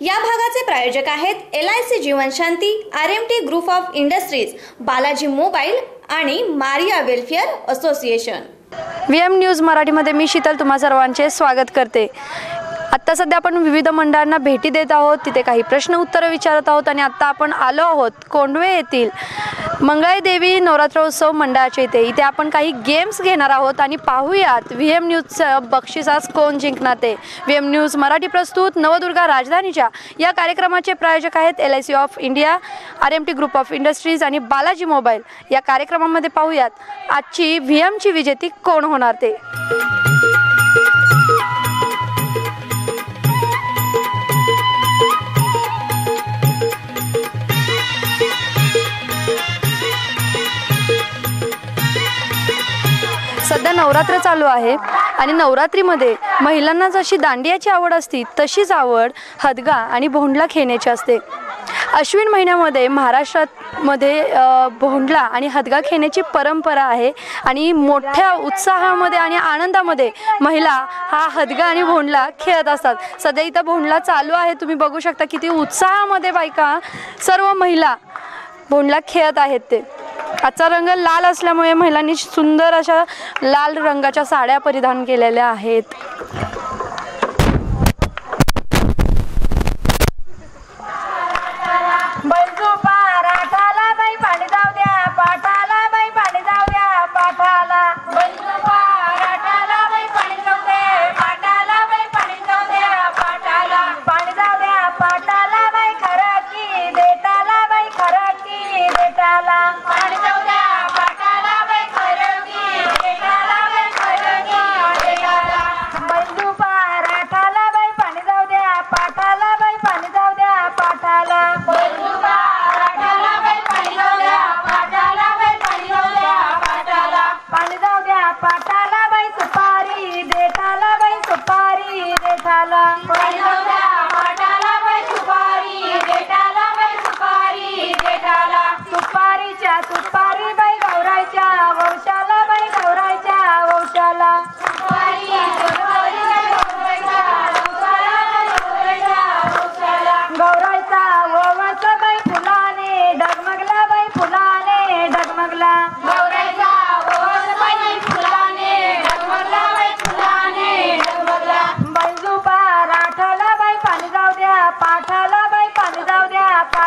या भागाचे प्रायोजक आहेत L I C Jeevanshanti R M T group of industries Balaji mobile आणि Maria welfare association. V M news मराठीमध्ये मी शीतल तुम्हा सर्वांचे स्वागत करते. आत्ता सध्या आपण विविध मंडळांना भेटी देत आहोत. तिथे काही प्रश्न उत्तरं विचारत आहोत आणि आत्ता आपण आलो आहोत कोंडवे येथील मंगळाई देवी नवरात्रोत्सव मंडळाच्या इथे. इथे आपण काही गेम्स घेणार आहोत आणि पाहूयात. व्ही एम न्यूजचं बक्षिसास कोण जिंकणार ते? व्ही एम न्यूज मराठी प्रस्तुत नवदुर्गा राजधानीच्या या कार्यक्रमाचे प्रायोजक आहेत L I C of India R M T group of industries आणि बालाजी मोबाईल. या कार्यक्रमामध्ये पाहूयात. आजची व्ही एमची विजेती कोण होणार ते? सध्या नवरात्र चालू आहे आणि नवरात्रीमध्ये महिलांना जशी दांडियाची आवड असती तशीच आवड हदगा आणि भोंडला खेळण्याची असते. अश्विन महिन्यामध्ये महाराष्ट्रामध्ये मध्ये भोंडला आणि हदगा खेळण्याची परंपरा आहे आणि मोठ्या उत्साहामध्ये आणि आनंदामध्ये महिला हा हदगा आणि भोंडला खेळत असतात. सध्या इथं भोंडला चालू आहे. तुम्ही बघू शकता किती उत्साहामध्ये बायका सर्व महिला भोंडला खेळत आहेत ते. आजचा रंग लाल असल्यामुळे महिलांनी सुंदर अशा लाल रंगाच्या साड्या परिधान केलेल्या आहेत.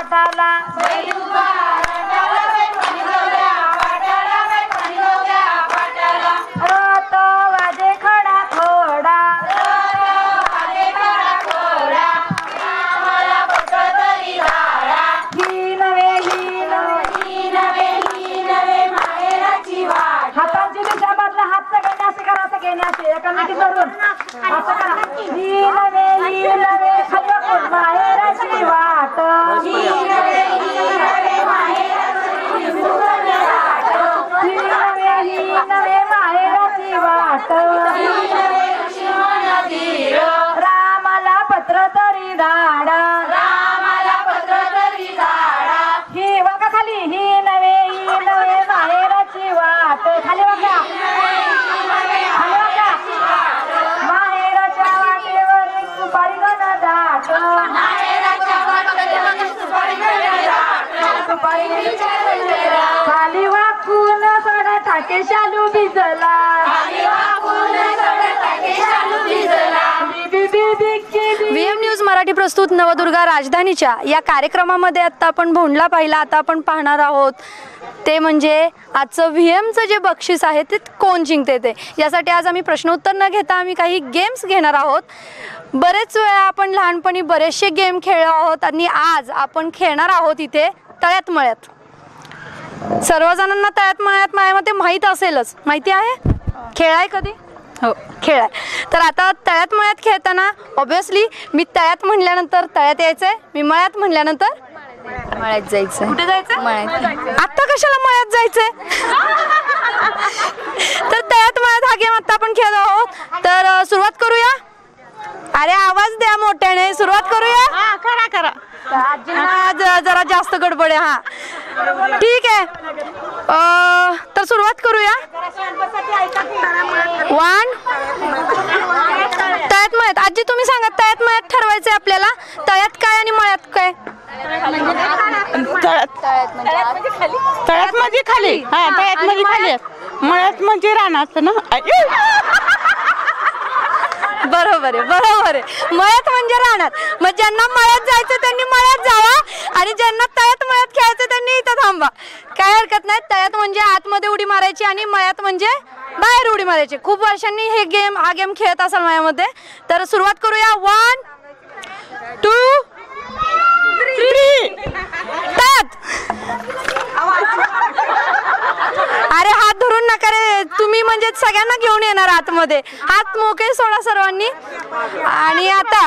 द्या पाठाला प्रस्तुत नवदुर्गा राजधानीच्या या कार्यक्रमामध्ये आता आपण भोंडला पाहिला आता आपण पाहणार आहोत. ते म्हणजे आजचं व्ही एमचं जे बक्षीस आहे ते कोण जिंकते ते? यासाठी आज आम्ही प्रश्नोत्तर न घेता आम्ही काही गेम्स घेणार आहोत. बरेच वेळा आपण लहानपणी बरेचसे गेम खेळलो आहोत आणि आज आपण खेळणार आहोत इथे तळ्यात मळ्यात. सर्वजणांना तळ्यात मळ्यात माझ्यामध्ये माहीत असेलच. माहिती आहे? खेळाय कधी? हो खेळाय तर आता तळ्यात मळ्यात खेळताना ऑब्विसली मी तळ्यात म्हणल्यानंतर तळ्यात यायचंय मी मळ्यात म्हणल्यानंतर मळ्यात जायचं कुठे जायचं मळ्यात. आता कशाला मळ्यात जायचंय? तर तळ्यात मळ्यात हा गेम आता आपण खेळत आहोत. तर सुरुवात करूया? अरे आवाज द्या मोठ्याने. सुरुवात करूया? हा करा करा. आज जरा जास्त गडबड आहे हा. ठीक आहे. तर सुरुवात करूया. वन तळ्यात मळ्यात. आजी तुम्ही सांगा तळ्यात मळ्यात ठरवायचंय आपल्याला. तळ्यात काय आणि मळ्यात काय? तळ्यात. तळ्यात म्हणजे खाली. हा तळ्यात म्हणजे खाली. मळ्यात म्हणजे रानात ना? बरोबर आहे बरोबर आहे. मळ्यात म्हणजे राहणार मग ज्यांना मळ्यात जायचं त्यांनी मळ्यात जावा. आणि ज्यांना तळ्यात मळ्यात खेळायचं त्यांनी इथं थांबा काय हरकत नाही. तळ्यात म्हणजे आतमध्ये उडी मारायची आणि मळ्यात म्हणजे बाहेर उडी मारायची. खूप वर्षांनी हे गेम हा गेम खेळत असाल मयामध्ये तर सुरुवात करूया. वन टू थ्री अरे हात धरून नका रे. तुम्ही म्हणजे सगळ्यांना घेऊन आतमध्ये हात मोकळे सोडा सर्वांनी. आणि आता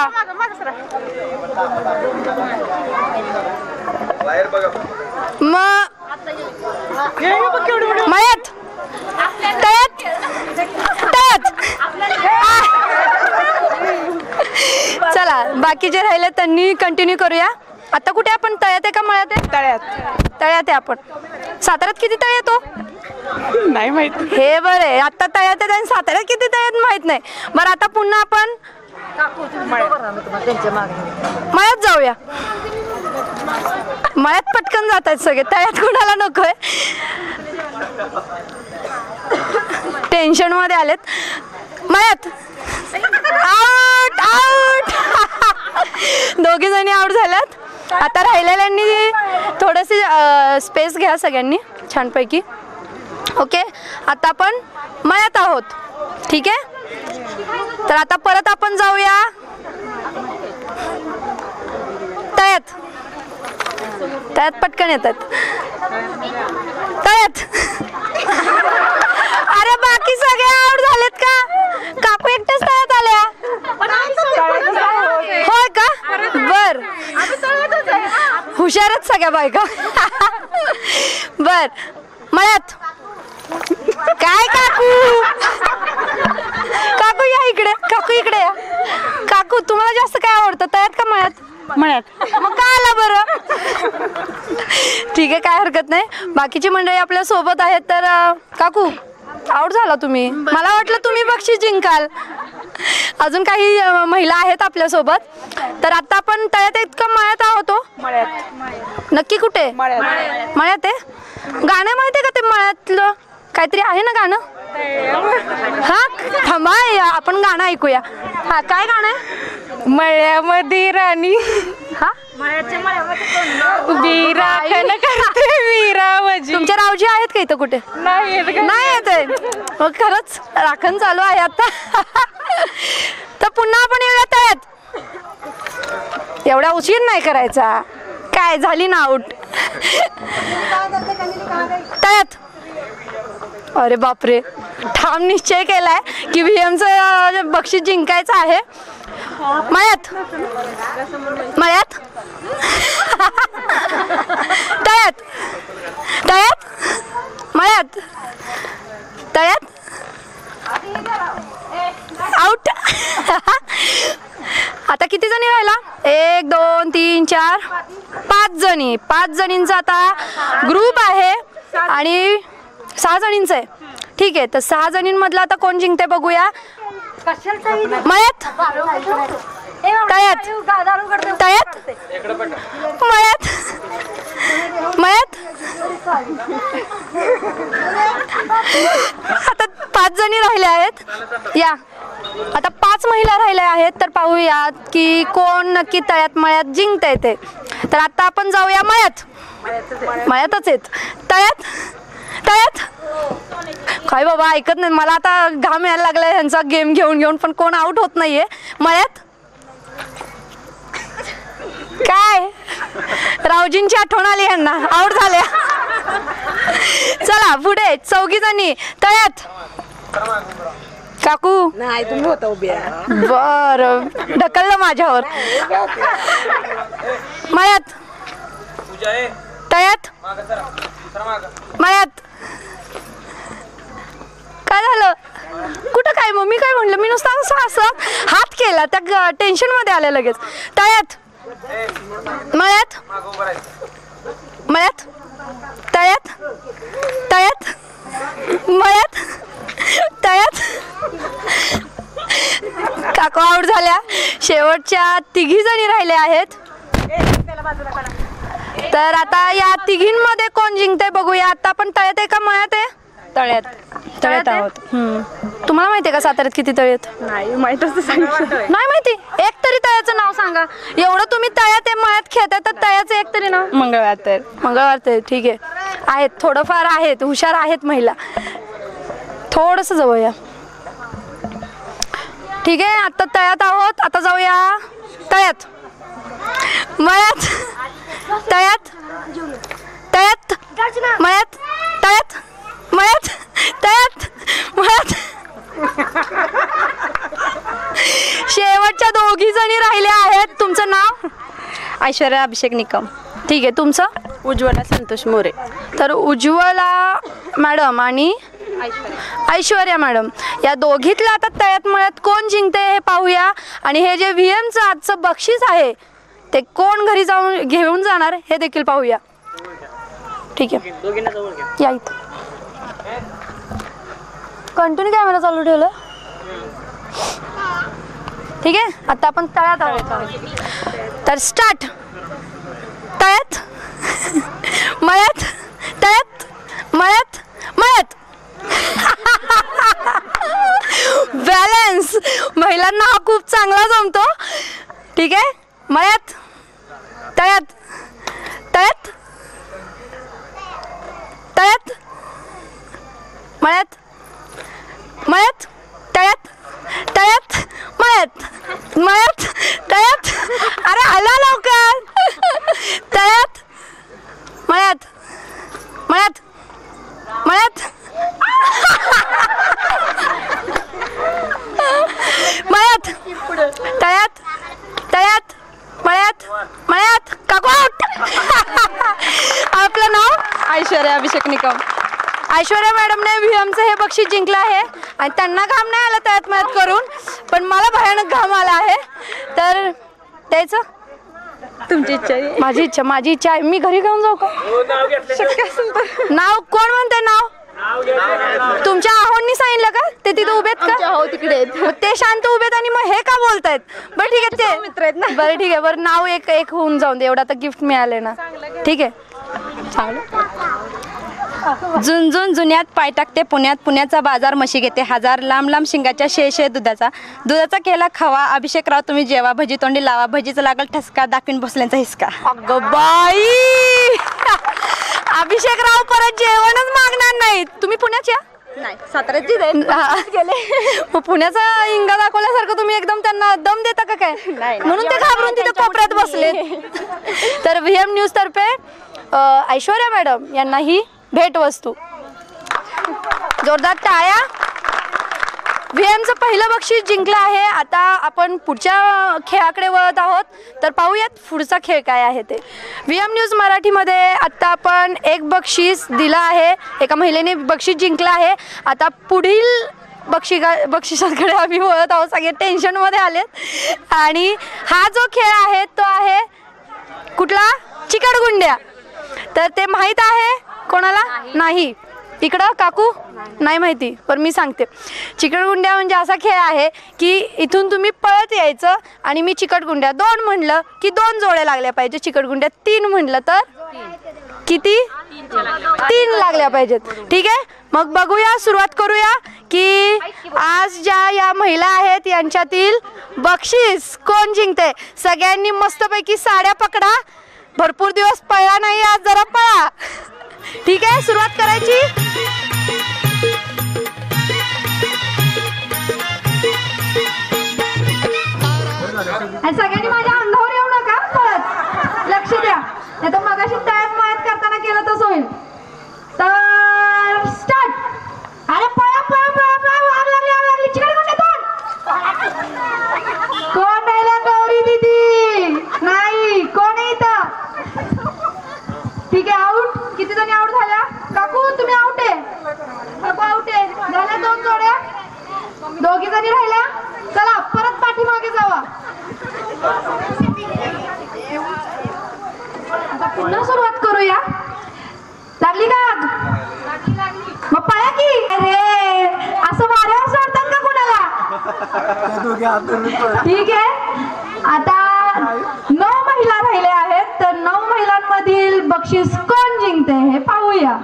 आ. चला बाकीचे राहिले त्यांनी कंटिन्यू करूया. आता कुठे आपण? तळ्यात आहे का मळ्यात आहे? तळ्यात. तळ्यात आहे आपण. साताऱ्यात किती तळ येतो नाही माहिती. हे बरे आता तयार आहे त्यांनी साताऱ्यात किती तयात माहीत नाही. बरं आता पुन्हा आपण मळ्यात जाऊया. मळ्यात पटकन जात आहेत सगळे. तळ्यात कुणाला नकोय. टेन्शनमध्ये आलेत. मळ्यात. आउट आउट दोघी जणी आउट झाल्यात. आता राहिलेल्यांनी थोडंसं स्पेस घ्या सगळ्यांनी छानपैकी. ओके? आता आपण मळ्यात आहोत. ठीक आहे? तर आता परत आपण जाऊया. तळ्यात. तळ्यात पटकन येतात. तळ्यात. अरे बाकी सगळे आउट झालेत का? काकू एकटेच तळ्यात आल्या. होय का? बर. हुशारच सगळ्या बायका. बर. मळ्यात. काय काकू? काकू या इकडे. काकू इकडे या. काकू तुम्हाला जास्त काय आवडतं? तळ्यात का मळ्यात? मळ्यात. मग का आला बरं? ठीक आहे काय हरकत नाही. बाकीची मंडळी आपल्यासोबत आहेत तर काकू आउट झाला तुम्ही. मला वाटलं तुम्ही बक्षीस जिंकाल. अजून काही महिला आहेत आपल्यासोबत. तर आता आपण तळ्यात आहेत का मळ्यात आहोत हो? मळ्यात. नक्की कुठे? मळ्यात. मळ्यात आहे? गाणं माहिती आहे का ते मळ्यातलं? काहीतरी आहे ना गाणं? हा थांबा या, आपण गाणं ऐकूया. हा काय गाणं आहे? मळ्यामध्ये राणी. हा? तुमच्या रावजी आहेत का इथं कुठे? नाही येत आहे. मग खरंच राखण चालू आहे आता. तर पुन्हा आपण येऊया तळ्यात एवढा उशीर नाही करायचा. काय झाली ना आऊट? तळ्यात अरे बापरे. ठाम निश्चय केलाय की व्हीएमचं बक्षीस जिंकायचं आहे. मळ्यात मळ्यात तळ्यात तळ्यात मळ्यात तळ्यात आउट आता किती जणी राहिला एक दोन तीन चार. पाच जणी. पाच जणींचा आता ग्रुप आहे. आणि सहा जणींचं आहे. ठीक आहे तर सहा जणींमधलं आता कोण जिंकते बघूया. मळ्यात तळ्यात तळ्यात मळ्यात मळ्यात आता पाच जणी राहिल्या आहेत. या. आता पाच महिला राहिल्या आहेत तर पाहूयात की कोण नक्की तळ्यात मळ्यात जिंकता येते तर आता आपण जाऊया मळ्यात मळ्यातच आहेत. तळ्यात? तळ्यात? काय बाबा ऐकत नाही. मला आता घाम यायला लागलाय ह्यांचा गेम घेऊन घेऊन पण कोण आउट होत नाहीये. मळ्यात? काय? रावजींची आठवण आली यांना आउट झाल्या. चला पुढे. चौघी जणी. तळ्यात? काकू? नाही तुम्ही होता उभ्या बर. ढकललं माझ्यावर. मळ्यात? तळ्यात? मळ्यात? काय झालं? कुठं काय मग? मी काय म्हणलं? मी नुसता असं असं हात केला. त्या टेन्शनमध्ये आल्या लगेच. तळ्यात. मळ्यात. मळ्यात. तळ्यात. तळ्यात. मळ्यात. तळ्यात. काकू आऊट झाल्या. शेवटच्या तिघी जणी राहिल्या आहेत. तर आता या तिघींमध्ये कोण जिंकते बघूया. आता आपण तळ्यात आहे का मळ्यात आहे? तळ्यात. तळ्यात आहे? आहोत. हम्म. तुम्हाला माहिती आहे का साताऱ्यात किती तळे आहेत नाही माहितच नाही माहिती. एक तरी तळ्याचं नाव सांगा. एवढं तुम्ही तळ्यात आहे मळ्यात खेळताय तर तळ्याचं एक तरी नाव. मंगळवार तर. मंगळवार ते ठीक आहे. आहेत थोडंफार आहेत हुशार आहेत महिला. थोडस जाऊया ठीक आहे आता तळ्यात आहोत. आता जाऊया. तळ्यात. मळ्यात. तळ्यात तळ्यात मळ्यात तळ्यात मळ्यात तळ्यात मळ्यात. शेवटच्या दोघी जणी राहिल्या आहेत. तुमचं नाव? ऐश्वर्या अभिषेक निकम. ठीक आहे तुमचं? उज्ज्वला संतोष मोरे. तर उज्ज्वला मॅडम आणि ऐश्वर्या मॅडम या दोघीतल्या आता तळ्यात मळ्यात कोण जिंकते हे पाहूया. आणि हे जे व्ही एमचं आजचं बक्षीस आहे ते कोण घरी जाऊन घेऊन जाणार हे देखील पाहूया. ठीक आहे. या इथं. कंटिन्यू कॅमेरा चालू ठेवलं. ठीक आहे? आता आपण तळ्यात आहोत. तर स्टार्ट तळ्यात. मळ्यात. तळ्यात. मळ्यात. मळ्यात. बॅलन्स महिलांना हा खूप चांगला जमतो. ठीक आहे? मळ्यात. तळ्यात तळ्यात तळ्यात मळ्यात मळ्यात तळ्यात तळ्यात मळ्यात मळ्यात तळ्यात अरे आला लवकर. तळ्यात मळ्यात मळ्यात मळ्यात. मळ्यात तळ्यात तळ्यात मळ्यात मळ्यात काकू out. आपलं नाव ऐश्वर्या अभिषेक निकम ऐश्वर्या मॅडमने व्हीएमचं हे बक्षीस जिंकलं आहे आणि त्यांना घाम नाही आला तळ्यात मळ्यात करून पण मला भयानक घाम आला आहे. तर द्यायचं? तुमची इच्छा आहे. माझी इच्छा माझी इच्छा आहे. मी घरी घेऊन जाऊ का? नाव कोण म्हणते नाव? तुमच्या आहोंनी सांगितलं का? ते तिथे उभेत का? हो तिकडे ते शांत उभेत आणि मग हे का बोलतायत? बरं ठीक आहे ते मित्र आहेत ना. बरं ठीक आहे बरं नाव एक एक होऊन जाऊन दे. एवढं आता गिफ्ट मिळाले ना. ठीक आहे. झुंझुन जुन्यात पाय टाकते पुण्यात पुण्याचा बाजार म्हशी घेते. हजार लांब लांब शिंगाच्या शे शे दुधाचा. दुधाचा केला खावा अभिषेकराव तुम्ही जेवा भजी तोंडी लावा. भजीचं लागल ठसका दाखवीन भोसल्यांचा हिसका. अगं बाई! अभिषेकराव परत जेवणच मागणार नाही तुम्ही पुण्याच्या नाही साताऱ्याची जाईल गेले. पुण्याचा इंगा दाखवल्यासारखं तुम्ही एकदम त्यांना दम देता का काय? नाही. म्हणून ते घाबरून तिथे कोपऱ्यात बसले तर व्ही एम न्यूज तर्फे ऐश्वर्या मॅडम यांना ही भेटवस्तू. जोरदार टाळ्या. व्ही एमचं पहिलं बक्षीस जिंकलं आहे. आता आपण पुढच्या खेळाकडे वळत आहोत. तर पाहूयात पुढचा खेळ काय आहे ते. व्ही एम न्यूज मराठीमध्ये आत्ता आपण एक बक्षीस दिलं आहे. एका महिलेने बक्षीस जिंकलं आहे. आता पुढील बक्षिका बक्षिसाकडे आम्ही वळत आहोत. सगळे टेन्शनमध्ये आलेत. आणि हा जो खेळ आहे तो आहे कुठला? चिकटगुंड्या. तर ते माहीत आहे कोणाला? नाही. इकडं काकू? नाही. माहिती पण मी सांगते. चिकटगुंड्या म्हणजे असा खेळ आहे की इथून तुम्ही पळत यायचं आणि मी चिकटगुंड्या दोन म्हणलं की दोन जोड्या लागल्या पाहिजे चिकटगुंड्या तीन म्हणलं तर? किती? तीन लागल्या पाहिजेत. ठीक आहे? मग बघूया सुरुवात करूया की आज ज्या या महिला आहेत यांच्यातील बक्षीस कोण जिंकते सगळ्यांनी मस्तपैकी साड्या पकडा. भरपूर दिवस पळला नाही आज जरा पळा. ठीक आहे सुरुवात करायची. सगळ्यांनी माझ्या अंगावर येऊ नका परत. लक्ष द्या. नाही तर मगाशी तयार मळ्यात करताना केलं तसं होईल. तर स्टार्ट अरे पळा पळा पळा पळा आग लागली आग लागली. चिकट कोण कोण कोण राहिला गौरी दिदी? नाही कोण येत ठीक आहे आउट किती जणी आउट झाल्या? काकू तुम्ही आउट आहे. काकू आउट आहे. झाल्या दोन जोड्या? दोघी जणी राहिल्या? चला परत पाठीमागे जावा. आता पुन्हा सुरुवात करूया. लागली का? मग पळा की? अरे असं वाऱ्यावर सोडतात का कुणाला? ठीक आहे. आता नऊ महिला राहिल्या. नऊ महिलांमधील बक्षीस कोण जिंकते हे पाहूया.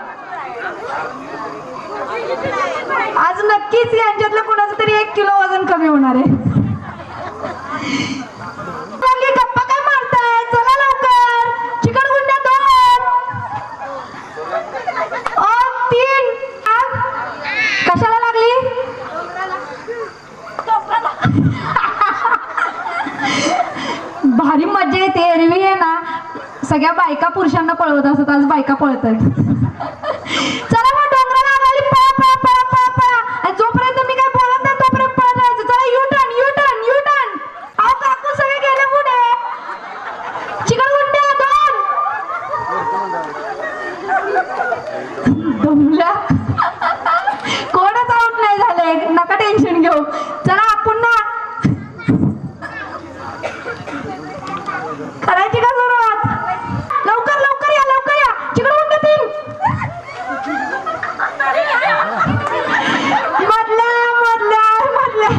आज नक्कीच यांच्यातलं कुणाचं तरी एक किलो वजन कमी होणार आहे लागली, गप्पा काय मारताय चला लवकर चिकटगुंड्या दोन अ, तीन आग. कशाला लागली भारी मजा येते एरवी आहे ना सगळ्या बायका पुरुषांना पळवत असत आज बायका पळतात चला मग डोंगराला आगाली पळा पळा पळा पळा पळा आणि जोपर्यंत मी काय बोलत नाही तोपर्यंत पळत राहायचं चला U turn U turn U turn अहो काकू सगळे गेले पुढे चिकटगुंड्या दोन दमल्या कोणच आउट नाही झाले नका टेन्शन घेऊ चला पुन्हा करायची का सुरुवात लवकर लवकर या लवकर या चिकटगुंड्या तीन मधल्या मधल्या मधल्या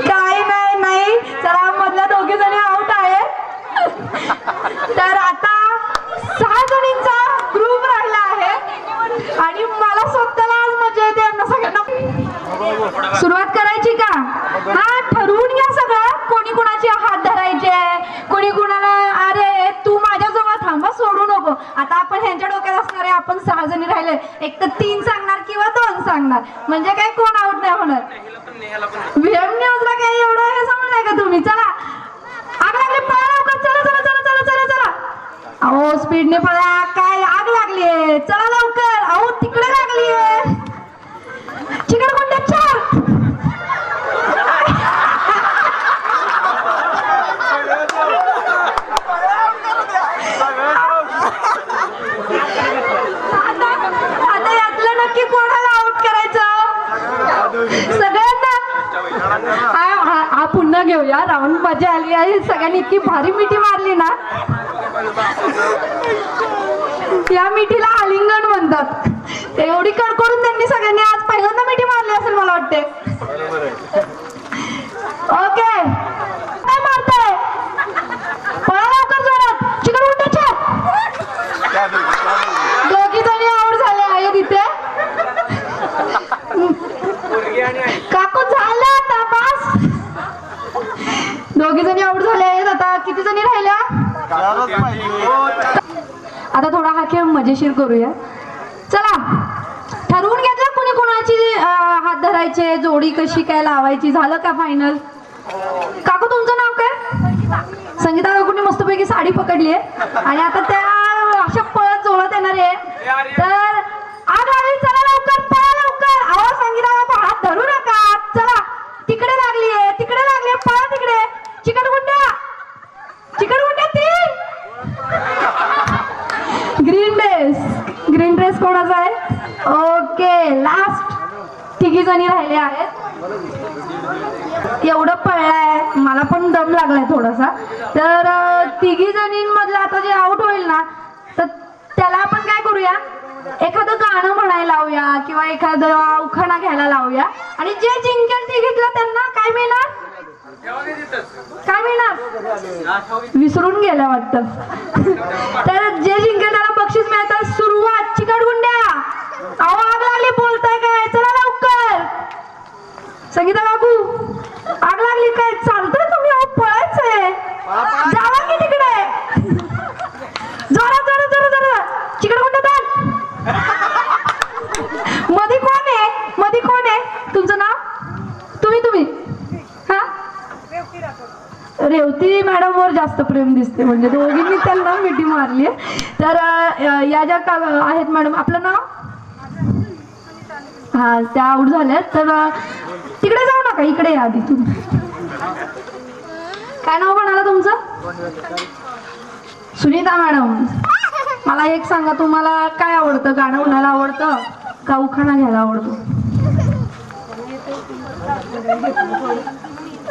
काय नाही नाही चला मधल्या दोघी जणी आउट आहे तर आता सहा जणींचा ग्रुप राहिला आहे आणि मला स्वतःला आज मजा येते यांना सगळ्यांना सुरुवात करायची का हा ठरवून घ्या सगळं कोणी कोणाचे हात धरायचे कोणी कोणाला अरे तू माझ्याजवळ थांबा सोडू नको आता आपण ह्यांच्या डोक्यात असणार आहे आपण सहा जणी राहिले एक तर तीन सांगणार किंवा दोन सांगणार. म्हणजे काय कोण आउट नाही होणार. व्हीएम न्यूजला काय एवढं हे समजलंय का तुम्ही? चला. आग लागली पळा लवकर. चला चला चला चला चला चला. अहो स्पीडने पळा. काय आग लागलीये. चला लवकर. अहो तिकडे लागलीये चिकटगुंड्या चार आता आता यातलं नक्की कोणाला आउट करायचं सगळ्यांना हा हा हा पुन्हा घेऊया. राऊंड मजा आली आहे सगळ्यांनी इतकी भारी मिठी मारली ना. या मिठीला आलिंगण म्हणतात. एवढी कडकडून त्यांनी सगळ्यांनी आज पहिल्यांदा मिठी मारली असेल मला वाटते ओके काय मारताय पळा लवकर जोरात चिकन उठाच्या दोघी जणी आउट झाले आहेत इथे काकू झालं आता बस दोघी जणी आउट झाले आहेत आता किती जणी राहिल्या आता थोडा हा खेळ मजेशीर करूया. चला ठरवून घेतलं कुणी कुणाची हात धरायचे जोडी कशी काय लावायची झालं का फायनल काकू तुमचं नाव काय? संगीता काकूने मस्तपैकी साडी पकडली आहे. आणि आता त्या अशा पळत जोळत येणार आहे तर आग लागली चला लवकर पळा लवकर आवाज संगीता काकू हात धरू नका चला तिकडे लागली आहे तिकडे लागली आहे पळा तिकडे चिकटगुंड्या चिकटगुंड्या तीन ग्रीन ड्रेस ग्रीन ड्रेस कोणाचा आहे ओके लास्ट तिघी जणी राहिले आहेत. एवढं पळलाय मला पण दम लागलाय थोडासा. तर तिघी जणींमधलं आता जे आउट होईल ना तर त्याला आपण काय करूया? एखादं गाणं म्हणायला लावूया किंवा एखादं उखाणा घ्यायला लावूया. आणि जे जिंकेल ते घेतलं त्यांना काय मिळणार? काय मिळणार? विसरून गेलं वाटतं. तर जे जिंकेल बक्षीस मिळतं सुरुवात चिकटगुंड्या अहो आग लागली बोलताय काय? चला लवकर. संगीता काकू आग लागली काय? चालतंय तुम्ही अहो पळायचंय. जावा की तिकडे. जोरा जोरा जोरा जोरा चिकटगुंड्या दानमध्ये कोण आहे? मध्ये कोण आहे? तुमचं नाव? तुम्ही तुम्ही. हा? रेवती मॅडमवर जास्त प्रेम दिसते. म्हणजे दोघींनी त्यांना मिठी मारली तर या ज्या का आहेत मॅडम आपलं नाव? हा त्या आऊट झाल्या तर तिकडे जाऊ नका. इकडे या आधी तुम्ही. काय नाव म्हणाला तुमचं? सुनीता मॅडम मला एक सांगा तुम्हाला काय आवडतं? गाणं म्हणायला आवडतं? का उखाणा घ्यायला आवडतो?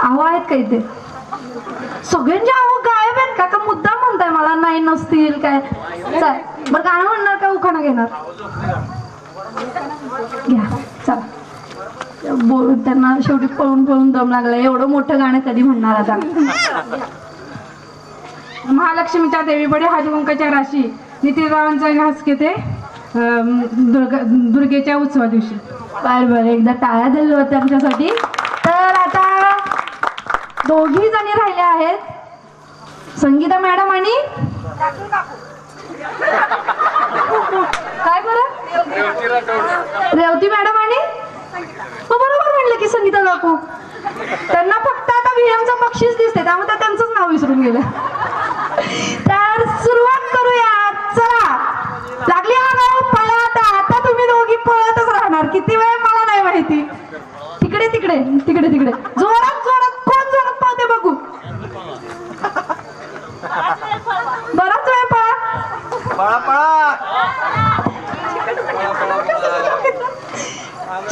अहो आहेत का इथे? सगळ्यांचे अहो गायब आहेत का का मुद्दा म्हणताय मला नाही नसतील काय. चल बरं गाणं म्हणणार का उखाणा घेणार? घ्या चला. बोल त्यांना शेवटी पळून पळून दम लागला एवढं मोठं गाणं कधी म्हणणार आता? महालक्ष्मीच्या देवीपडे हरिवंकाच्या राशी नितीरावांचा घास घेते दुर्गा दुर्गेच्या उत्सवा दिवशी. बरं बरं एकदा टाळ्या दिल्या होत्या त्यांच्यासाठी तर आता दोघी जणी राहिल्या आहेत. संगीता मॅडम आणि? काय बरं? रेवती मॅडम आणि? हो बरोबर म्हणलं की संगीता काकू. त्यांना फक्त आता व्हीएमचं बक्षीस दिसते त्यामुळे त्यांचंच नाव विसरून गेलं. तर सुरुवात करूया. चला. लागली हा गाव पळा आता. आता तुम्ही दोघी पळतच राहणार. किती वेळ मला नाही माहिती. तिकडे तिकडे तिकडे तिकडे जोरात जोरात कोण जोरात पळते बघू बराच वेळ पळा.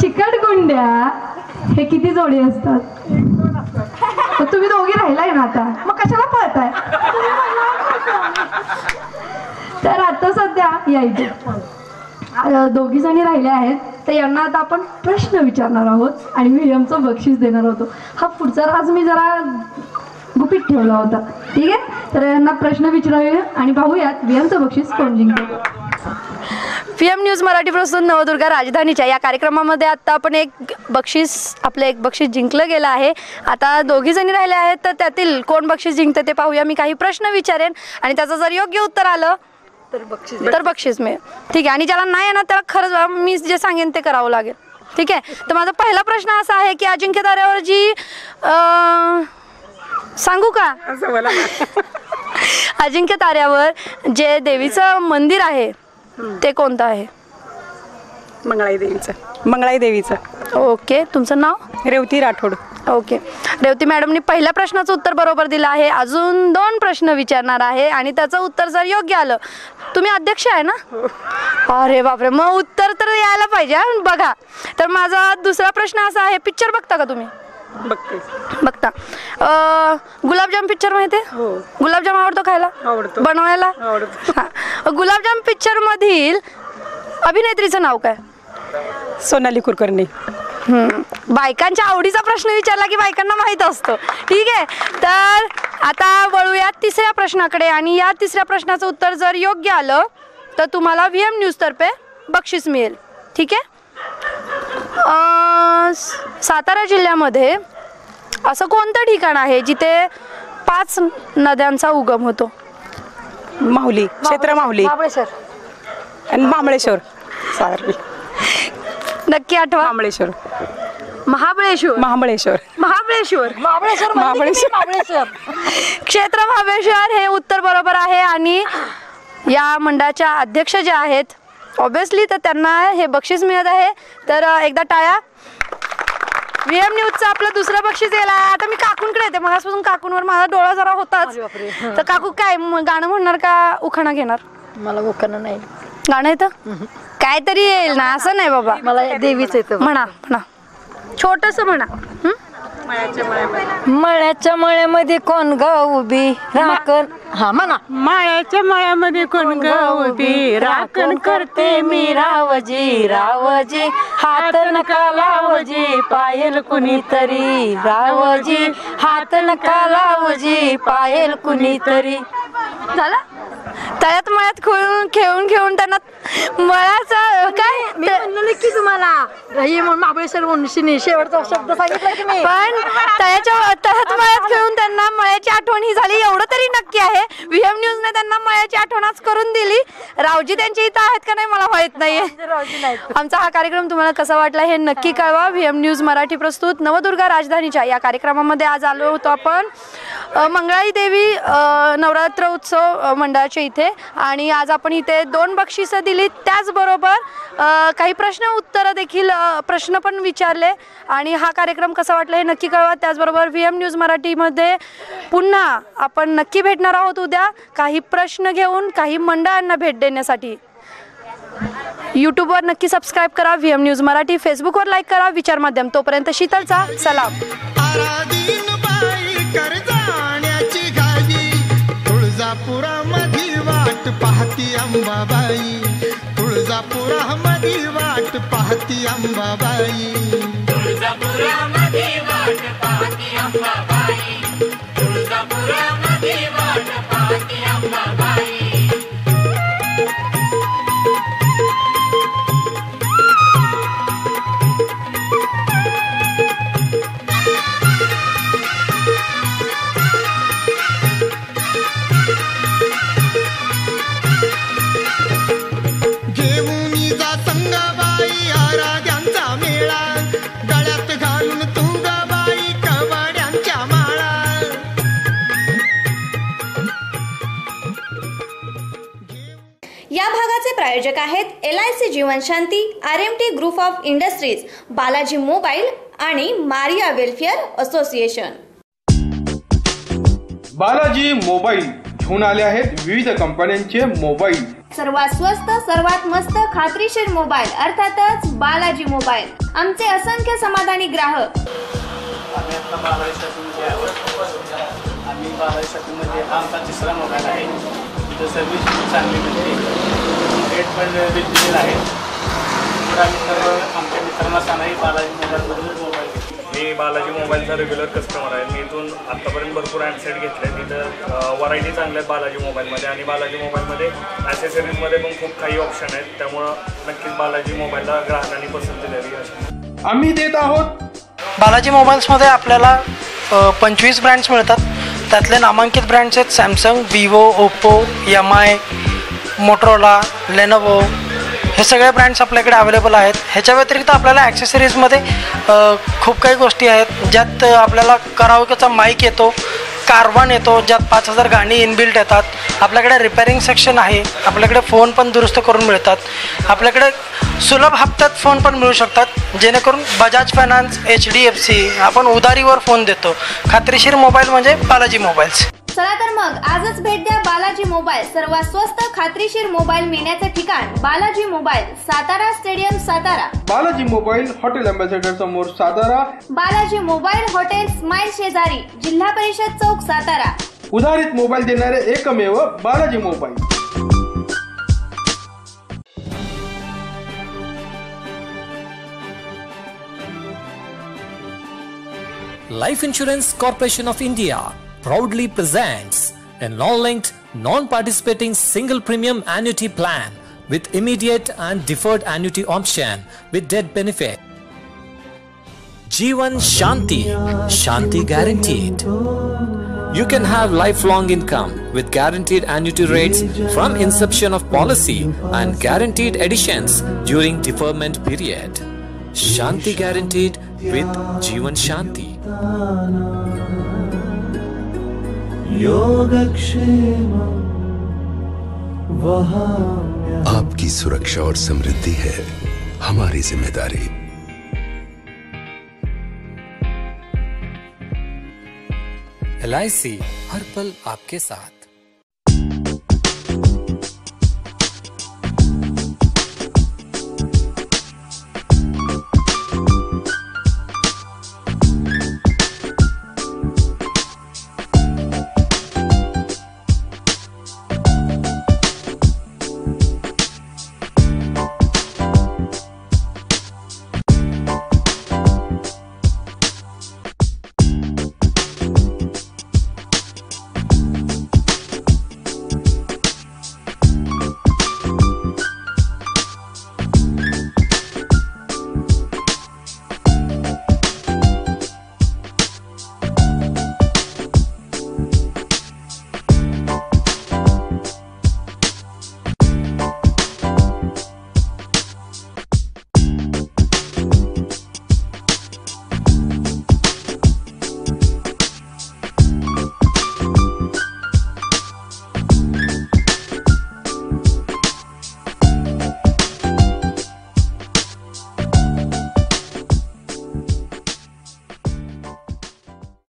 चिकट गुंड्या. हे किती जोडी असतात? तुम्ही दोघी राहिलाय ना आता. मग कशाला पळताय? तर आता सध्या यायचे दोघी जणी राहिल्या आहेत. तर यांना आता आपण प्रश्न विचारणार आहोत आणि व्हीएमचं बक्षीस देणार होतो. हा पुढचा राज मी जरा गुपित ठेवला होता. ठीक आहे? तर यांना प्रश्न विचारूया आणि पाहूयात व्हीएमचं बक्षीस कोण जिंकतो पी एम न्यूज मराठी प्रस्तुत नवदुर्गा राजधानीच्या या कार्यक्रमामध्ये आता आपण एक बक्षीस आपलं एक बक्षीस जिंकलं गेलं आहे. आता दोघी जणी राहिले आहेत तर त्यातील कोण बक्षीस जिंकते ते पाहूया. मी काही प्रश्न विचारेन आणि त्याचं जर योग्य उत्तर आलं तर बक्षीस तर बक्षीस मिळेल. ठीक आहे? आणि ज्याला नाही येणार त्याला खरंच मी जे सांगेन ते करावं लागेल. ठीक आहे? तर माझा पहिला प्रश्न असा आहे की अजिंक्य ताऱ्यावर जी सांगू का? अजिंक्य ताऱ्यावर जे देवीचं मंदिर आहे ते कोणतं आहे? मंगळाई देवीचं. मंगळाई देवीचं. ओके तुमचं नाव? रेवती राठोड. ओके. रेवती मॅडमनी पहिल्या प्रश्नाचं उत्तर बरोबर दिलं आहे. अजून दोन प्रश्न विचारणार आहे आणि त्याचं उत्तर जर योग्य आलं तुम्ही अध्यक्ष आहे ना? अरे बापरे मग उत्तर तर यायला पाहिजे हा. बघा. तर माझा दुसरा प्रश्न असा आहे पिक्चर बघता का तुम्ही? बघते बघता. अं, गुलाबजाम पिक्चर माहिती आहे हो. गुलाबजाम आवडतो खायला? आवडतो. बनवायला? आवडतो. हा. गुलाबजाम पिक्चर मधील अभिनेत्रीचं नाव काय? सोनाली कुलकर्णी. हम्म. बायकांच्या आवडीचा प्रश्न विचारला की बायकांना माहीत असतो. ठीक आहे? तर आता वळूया तिसऱ्या प्रश्नाकडे आणि या तिसऱ्या प्रश्नाचं उत्तर जर योग्य आलं तर तुम्हाला व्ही एम न्यूजतर्फे बक्षीस मिळेल. ठीक आहे? सातारा जिल्ह्यामध्ये असं कोणतं ठिकाण आहे जिथे पाच नद्यांचा उगम होतो? माहुली क्षेत्र माहुली. आणि मामळेश्वर सॉरी. नक्की आठवा. मामळेश्वर महाबळेश्वर. महाबळेश्वर. महाबळेश्वर महाबळेश्वर क्षेत्र महाबळेश्वर हे उत्तर बरोबर आहे आणि या मंडळाच्या अध्यक्ष ज्या आहेत ऑब्विसली तर त्यांना हे बक्षीस मिळत आहे. तर एकदा टाळ्या. व्ही एम न्यूजचं आपलं दुसरं बक्षीस गेला आता मी काकूंकडे येते. मगासपासून काकूंवर माझा डोळा जरा होताच. तर काकू काय म- गाणं म्हणणार का उखाणा घेणार? मला उखाणं नाही. गाणं येतं? काहीतरी येईल ना. असं नाही बाबा. मला देवीच येतं म्हणा म्हणा. छोटस म्हणा. हं? मळ्याच्या मळ्यामध्ये? कोण ग उभी? राखण हा म्हणा. माळ्याच्या मळ्यामध्ये कोण ग उभी? राखण करते मी रावजी रावजी. हात नका लावजी. पायल कुणीतरी. रावजी हात नका लावजी पायल कुणीतरी. झालं? तळ्यात मळ्यात खेळून खेळून खेळून त्यांना मळ्याचं काय? मी म्हणलं की तुम्हाला हे म्हणून महाबळेश्वर म्हणून शेवटचा शब्द सांगितला की मी पण तळ्याच्या तळ्यात मळ्यात खेळून त्यांना मळ्याची आठवण ही झाली. एवढं तरी नक्की आहे. व्हीएम न्यूजने त्यांना मळ्याची आठवणच करून दिली. रावजी त्यांच्या इथं आहेत का नाही मला माहीत नाहीये. आमचा हा कार्यक्रम तुम्हाला कसा वाटला हे नक्की कळवा. व्हीएम न्यूज मराठी प्रस्तुत. नवदुर्गा राजधानीच्या या कार्यक्रमामध्ये आज आलो होतो आपण. मंगळाई देवी नवरात्र उत्सव मंडळाच्या इथे आणि आज आपण इथे दोन बक्षिसं दिली त्याचबरोबर काही प्रश्न उत्तरं देखील प्रश्न पण विचारले. आणि हा कार्यक्रम कसा वाटला हे नक्की कळवा. त्याचबरोबर व्ही एम न्यूज मराठीमध्ये पुन्हा आपण नक्की भेटणार आहोत उद्या. काही प्रश्न घेऊन काही मंडळांना भेट देण्यासाठी. यूट्यूबवर नक्की सबस्क्राईब करा. V M news Marathi. फेसबुकवर लाईक करा. विचार माध्यम तोपर्यंत शीतलचा सलाम. पाहती अंबाबाई. तुळजापुरामधील वाट पाहती अंबाबाई. घेऊन C Jeevanshanti R M T group of industries Balaji mobile आणि Maria welfare association. Balaji mobile घेऊन आले आहेत विविध कंपन्यांचे मोबाईल. सर्वात स्वस्त सर्वात मस्त खात्रीशीर मोबाईल अर्थातच बालाजी मोबाईल. आमचे असंख्य समाधानी ग्राहक. आम्ही आता बारावी शाखेमध्ये आहोत. आम्ही बारावी शाखेमध्ये आमचा तिसरा मोबाईल आहे. तिथं खूप चांगली मिळते. रेट पण रिजनेबल आहे. तर आम्ही सर्व आमच्या मित्रांना सांगाही बालाजी मोबाईलमधून मोबाईल घेतले मी बालाजी मोबाईलचा रेग्युलर कस्टमर आहे. मी इथून आत्तापर्यंत भरपूर हँडसेट घेतले तिथं व्हरायटी चांगल्या आहेत बालाजी मोबाईलमध्ये. आणि बालाजी मोबाईलमध्ये ॲसेसरीजमध्ये पण खूप काही ऑप्शन आहेत. त्यामुळं नक्कीच बालाजी मोबाईलला ग्राहकांनी पसंती अशी. आम्ही देत आहोत. बालाजी मोबाईल्समध्ये आपल्याला पंचवीस ब्रँड्स मिळतात. त्यातले नामांकित ब्रँड्स आहेत Samsung Vivo Oppo M I Motorola Lenovo हे सगळे ब्रँड्स आपल्याकडे अवेलेबल आहेत. ह्याच्या व्यतिरिक्त आपल्याला ॲक्सेसरीजमध्ये खूप काही गोष्टी आहेत. ज्यात आपल्याला करावकेचा माईक येतो कार्बन येतो ज्यात पाच हजार गाणी इनबिल्ट येतात. आपल्याकडे रिपेअरिंग सेक्शन आहे. आपल्याकडे फोन पण दुरुस्त करून मिळतात. आपल्याकडे सुलभ हप्त्यात फोन पण मिळू शकतात. जेणेकरून Bajaj finance H D F C आपण उधारीवर फोन देतो. खात्रीशीर मोबाईल म्हणजे बालाजी मोबाईल्स चला तर मग आजच भेट द्या बालाजी मोबाईल. सर्वात स्वस्त खात्रीशीर मोबाईल मिळण्याचे ठिकाण Balaji mobile Satara stadium Satara. Balaji mobile hotel ambassador समोर Satara. Balaji mobile hotel smile शेजारी जिल्हा परिषद चौक सातारा. उधारित मोबाईल देणारे एकमेव Balaji mobile. Life Insurance Corporation of India proudly presents a non-linked, non-participating single premium annuity plan with immediate and deferred annuity option with death benefit. Jeevan Shanti, Shanti guaranteed. You can have lifelong income with guaranteed annuity rates from inception of policy and guaranteed additions during deferment period. Shanti guaranteed with Jeevan Shanti. आपकी सुरक्षा और समृद्धि है हमारी ज़िम्मेदारी। LIC हर पल आपके साथ।